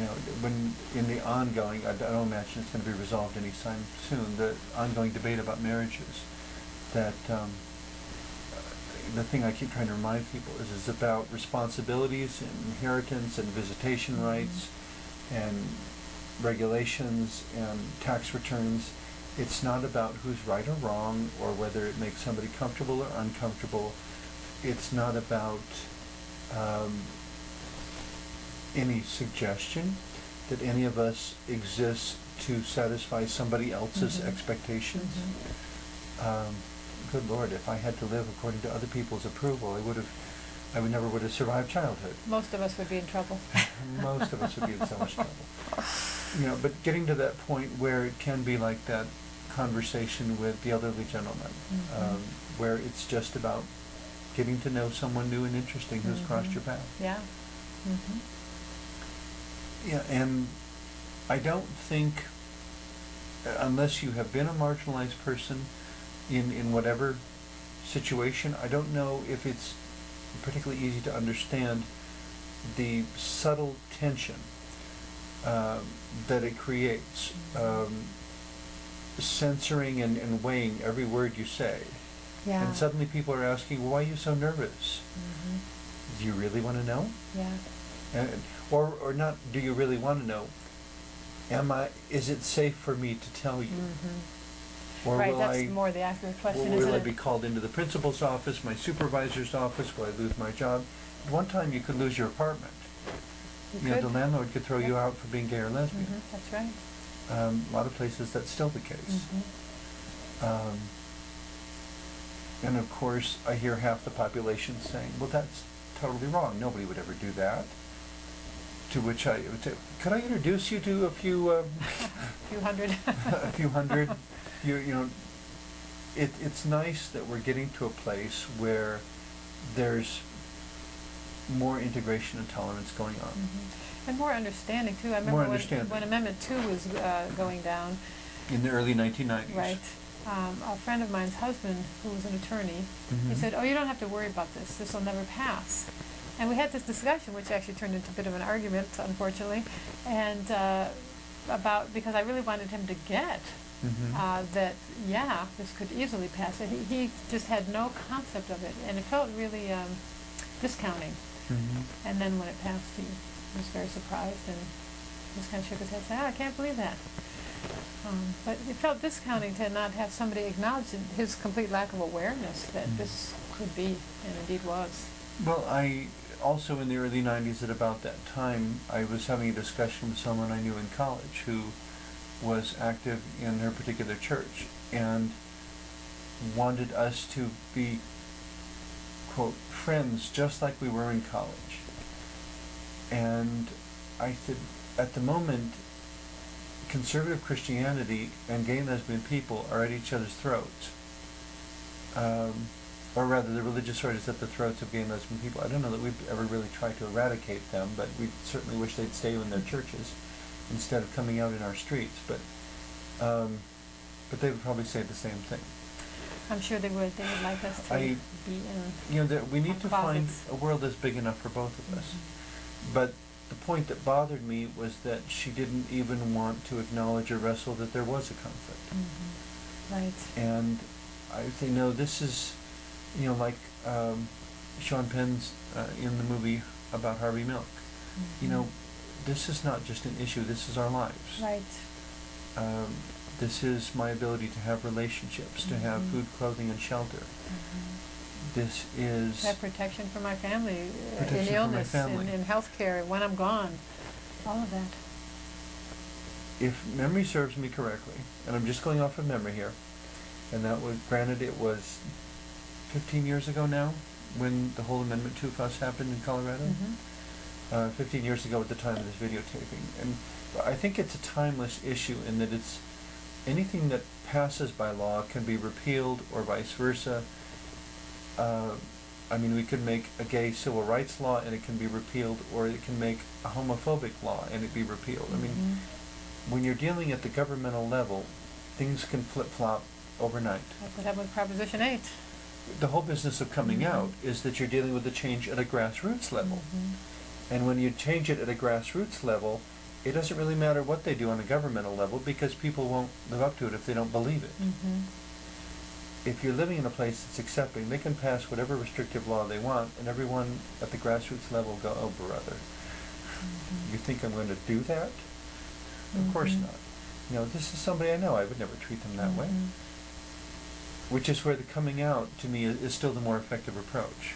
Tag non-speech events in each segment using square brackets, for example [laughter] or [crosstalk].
you know, when, in the ongoing, I don't imagine it's gonna be resolved anytime soon, the ongoing debate about marriages, that, um, the thing I keep trying to remind people is it's about responsibilities and inheritance and visitation Mhm. rights and regulations and tax returns. It's not about who's right or wrong or whether it makes somebody comfortable or uncomfortable. It's not about um, any suggestion that any of us exists to satisfy somebody else's Mhm. expectations. Mhm. Um, good Lord, if I had to live according to other people's approval, I would have, I would never would have survived childhood. Most of us would be in trouble. [laughs] Most of us would be in so much trouble. You know, but getting to that point where it can be like that conversation with the elderly gentleman, Mhm. um, where it's just about getting to know someone new and interesting who's crossed Mhm. your path. Yeah. Mm-hmm. Yeah, and I don't think, uh, unless you have been a marginalized person in, in whatever situation, I don't know if it's particularly easy to understand the subtle tension um, that it creates, um, censoring and, and weighing every word you say. Yeah. And suddenly people are asking, well, why are you so nervous? Mhm. Do you really want to know? Yeah. And, or, or not, do you really want to know? Am I, is it safe for me to tell you? Mhm. Or Right, will that's I, more the accurate question, will isn't I it? be called into the principal's office, my supervisor's office, will I lose my job? At one time, you could lose your apartment. You know, could. the landlord could throw you Yeah. out for being gay or lesbian. Mhm, That's right. Um, a lot of places, that's still the case. Mhm. Um, and of course, I hear half the population saying, well, that's totally wrong. Nobody would ever do that. To which I would say, could I introduce you to a few, um, [laughs] Few hundred. [laughs] a few hundred? You, you know, it, it's nice that we're getting to a place where there's more integration and tolerance going on. Mhm. And more understanding too. I remember when, when Amendment Two was uh, going down, In the early 1990s. right? Um, a friend of mine's husband, who was an attorney, he Mhm. said, "Oh, you don't have to worry about this. This will never pass." And we had this discussion, which actually turned into a bit of an argument, unfortunately, and uh, about because I really wanted him to get Mhm. uh, that yeah, this could easily pass. And he, he just had no concept of it, and it felt really um, discounting. Mhm. And then when it passed, he was very surprised and just kind of shook his head, saying, "Ah, "I can't believe that." Um, but it felt discounting to not have somebody acknowledge his complete lack of awareness that Mm. this could be, and indeed was. Well, I also in the early 90s at about that time, I was having a discussion with someone I knew in college who was active in her particular church and wanted us to be, quote, friends just like we were in college. And I said, at the moment, conservative Christianity and gay and lesbian people are at each other's throats. Um, or rather, the religious is at the throats of gay and lesbian people. I don't know that we've ever really tried to eradicate them, but we certainly wish they'd stay in their churches instead of coming out in our streets. But, um, but they would probably say the same thing. I'm sure they would. They would like us to I- be in. You know, that we need to find a world that's big enough for both of us. Mhm. But the point that bothered me was that she didn't even want to acknowledge or wrestle that there was a conflict. Mhm. Right. And I say, no, this is, you know, like um, Sean Penn's uh, in the movie about Harvey Milk. You know, this is not just an issue, this is our lives. Right. Um, this is my ability to have relationships, to have Mhm. food, clothing, and shelter. Mhm. This is, To have protection for my family uh, in illness, family. in, in healthcare, when I'm gone, all of that. if memory serves me correctly, and I'm just going off of memory here, and that was, granted, it was 15 years ago now, when the whole Amendment 2 fuss happened in Colorado. Mhm. uh, 15 years ago at the time of this videotaping. And I think it's a timeless issue in that it's anything that passes by law can be repealed or vice versa. Uh, I mean, we could make a gay civil rights law and it can be repealed, or it can make a homophobic law and it be repealed. I mean, Mhm. when you're dealing at the governmental level, things can flip-flop overnight. That's what happened with Proposition 8. The whole business of coming Mhm. out is that you're dealing with a change at a grassroots level. Mhm. And when you change it at a grassroots level, it doesn't really matter what they do on a governmental level because people won't live up to it if they don't believe it. Mhm. If you're living in a place that's accepting, they can pass whatever restrictive law they want, and everyone at the grassroots level go, "Oh, brother, you think I'm going to do that? Of course not. You know, this is somebody I know. I would never treat them that way." Which is where the coming out, to me, is, is still the more effective approach.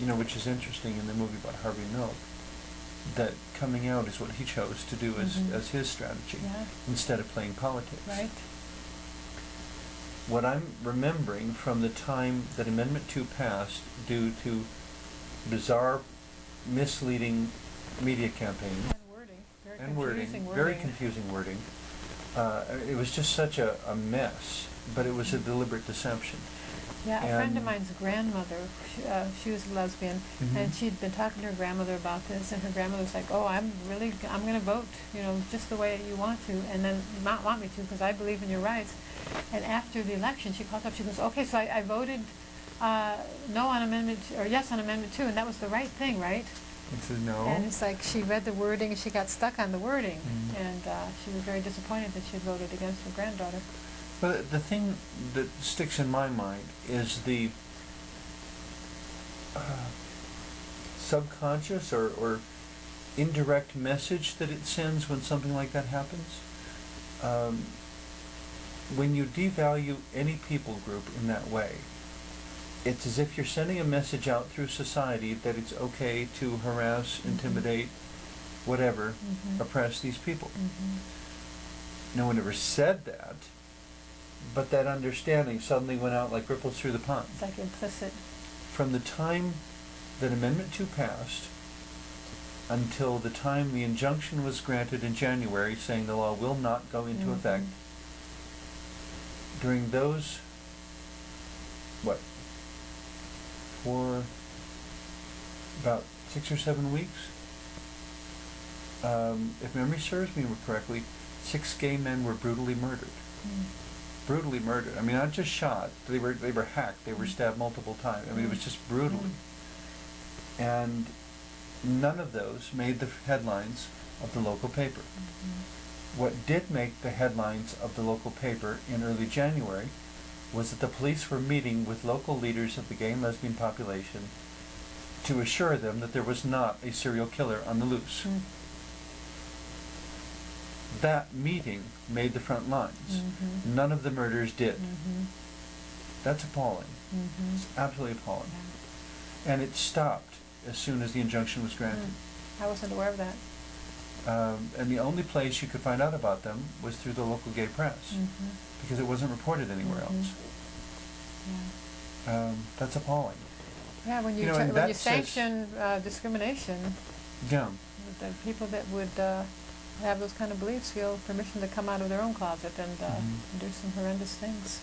You know, which is interesting in the movie about Harvey Milk, that coming out is what he chose to do as, Mhm. as his strategy, Yeah. instead of playing politics. Right. What I'm remembering from the time that Amendment 2 passed due to bizarre, misleading media campaigns And wording, very and wording, confusing wording. very confusing wording, uh, it was just such a, a mess, but it was a deliberate deception. Yeah, a friend of mine's grandmother, she, uh, she was a lesbian, Mhm. and she'd been talking to her grandmother about this, and her grandmother was like, "Oh, I'm really, I'm going to vote, you know, just the way you want to, and then not want me to because I believe in your rights." And after the election, she called up. She goes, "Okay, so I, I voted uh, no on amendment or yes on amendment two, and that was the right thing, right?" He said, no. And it's like she read the wording and she got stuck on the wording, Mhm. and uh, she was very disappointed that she had voted against her granddaughter. But the thing that sticks in my mind is the uh, subconscious or, or indirect message that it sends when something like that happens. Um, when you devalue any people group in that way, it's as if you're sending a message out through society that it's okay to harass, Mhm. intimidate, whatever, Mhm. oppress these people. Mhm. No one ever said that, but that understanding suddenly went out like ripples through the pond. It's like implicit. From the time that Amendment 2 passed until the time the injunction was granted in January saying the law will not go into Mhm. effect, during those, what, for about six or seven weeks, um, if memory serves me correctly, six gay men were brutally murdered. Mm. Brutally murdered. I mean, not just shot. They were they were hacked. They were Mm. stabbed multiple times. I mean, it was Mm. just brutally. And none of those made the headlines of the local paper. Mhm. What did make the headlines of the local paper in early January was that the police were meeting with local leaders of the gay and lesbian population to assure them that there was not a serial killer on the loose. Mm. That meeting made the front lines. Mhm. None of the murders did. Mhm. That's appalling. Mhm. It's absolutely appalling. Yeah. And it stopped as soon as the injunction was granted. Mm. I wasn't aware of that. Um, and the only place you could find out about them was through the local gay press Mhm. Because it wasn't reported anywhere Mhm. else. Yeah. Um, that's appalling. Yeah, when you, You know, when you sanction uh, discrimination, Yeah. the people that would uh, have those kind of beliefs feel permission to come out of their own closet and uh, Mhm. do some horrendous things.